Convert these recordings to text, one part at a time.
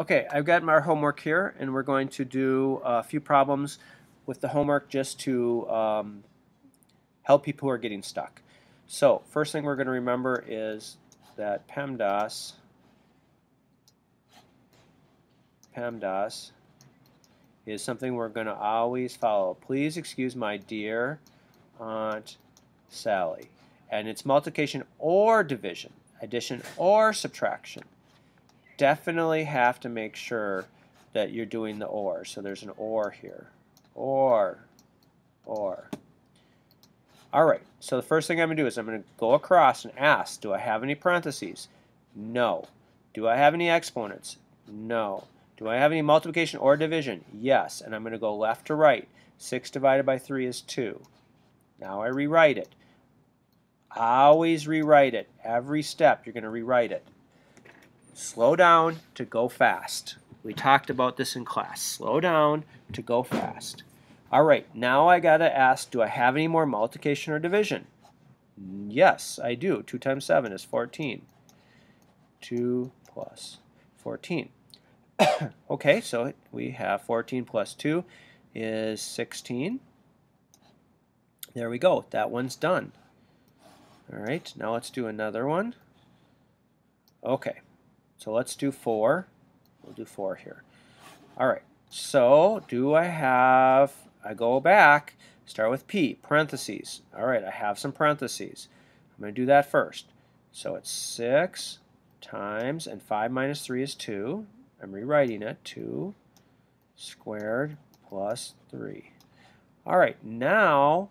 Okay, I've got my homework here, and we're going to do a few problems with the homework just to um, help people who are getting stuck. So, first thing we're going to remember is that PEMDAS, PEMDAS is something we're going to always follow. Please excuse my dear Aunt Sally. And it's multiplication or division, addition or subtraction definitely have to make sure that you're doing the OR. So there's an OR here. OR. OR. All right, so the first thing I'm going to do is I'm going to go across and ask, do I have any parentheses? No. Do I have any exponents? No. Do I have any multiplication or division? Yes. And I'm going to go left to right. 6 divided by 3 is 2. Now I rewrite it. Always rewrite it. Every step you're going to rewrite it. Slow down to go fast. We talked about this in class. Slow down to go fast. All right, now I got to ask, do I have any more multiplication or division? Yes, I do. 2 times 7 is 14. 2 plus 14. okay, so we have 14 plus 2 is 16. There we go. That one's done. All right, now let's do another one. Okay. So let's do 4. We'll do 4 here. All right. So do I have, I go back, start with P, parentheses. All right, I have some parentheses. I'm going to do that first. So it's 6 times, and 5 minus 3 is 2. I'm rewriting it, 2 squared plus 3. All right, now,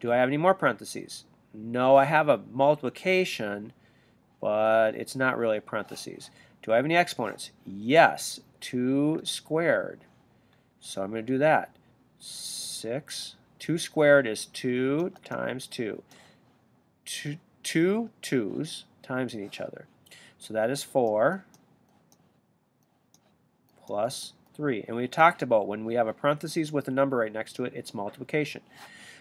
do I have any more parentheses? No, I have a multiplication, but it's not really parentheses. Do I have any exponents? Yes, 2 squared. So I'm going to do that. 6. 2 squared is 2 times 2. Two, two twos times in each other. So that is 4 plus 3. And we talked about when we have a parentheses with a number right next to it, it's multiplication.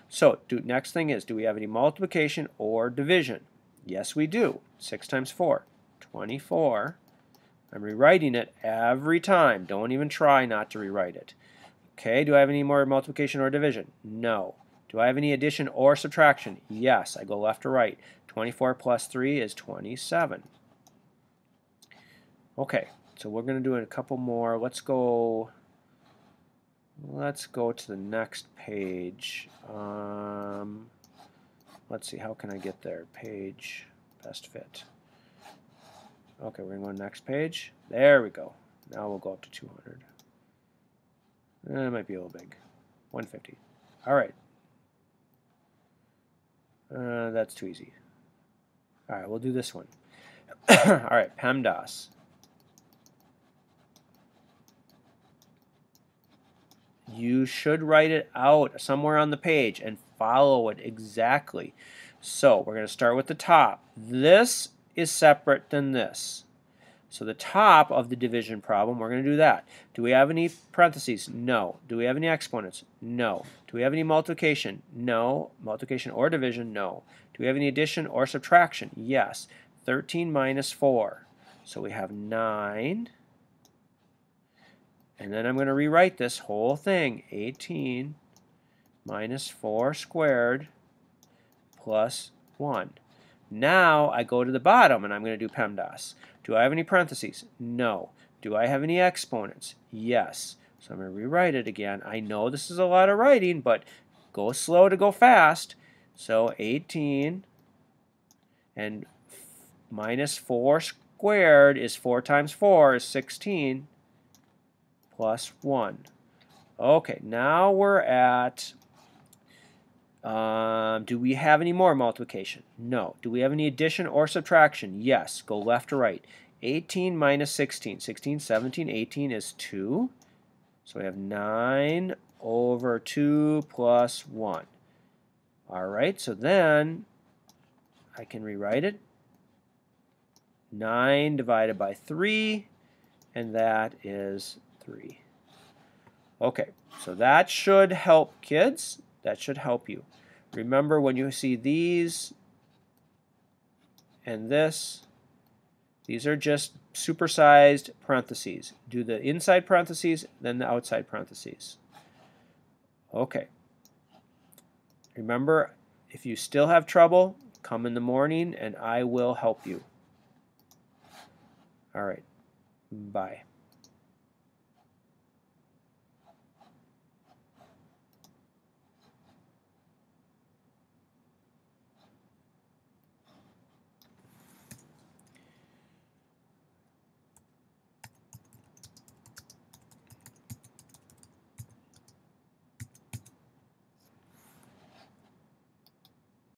So do, next thing is, do we have any multiplication or division? Yes, we do. 6 times 4, 24. I'm rewriting it every time. Don't even try not to rewrite it. Okay, do I have any more multiplication or division? No. Do I have any addition or subtraction? Yes. I go left to right. 24 plus 3 is 27. Okay, so we're going to do a couple more. Let's go let's go to the next page. Um, let's see, how can I get there? Page, best fit. Okay, we're going to go next page. There we go. Now we'll go up to 200. That eh, might be a little big. 150. All right. Uh, that's too easy. All right, we'll do this one. All right, PEMDAS. You should write it out somewhere on the page and follow it exactly. So we're going to start with the top. This is separate than this. So the top of the division problem, we're going to do that. Do we have any parentheses? No. Do we have any exponents? No. Do we have any multiplication? No. Multiplication or division? No. Do we have any addition or subtraction? Yes. 13 minus 4. So we have 9. And then I'm going to rewrite this whole thing. 18 minus 4 squared plus 1. Now I go to the bottom and I'm going to do PEMDAS. Do I have any parentheses? No. Do I have any exponents? Yes. So I'm going to rewrite it again. I know this is a lot of writing, but go slow to go fast. So 18 and minus 4 squared is 4 times 4 is 16 plus 1. Okay, now we're at um, do we have any more multiplication? No. Do we have any addition or subtraction? Yes. Go left to right. 18 minus 16. 16, 17, 18 is 2. So we have 9 over 2 plus 1. All right, so then I can rewrite it. 9 divided by 3, and that is 3. Okay, so that should help kids. That should help you. Remember when you see these and this, These are just supersized parentheses. Do the inside parentheses, then the outside parentheses. Okay. Remember, if you still have trouble, come in the morning and I will help you. All right. Bye.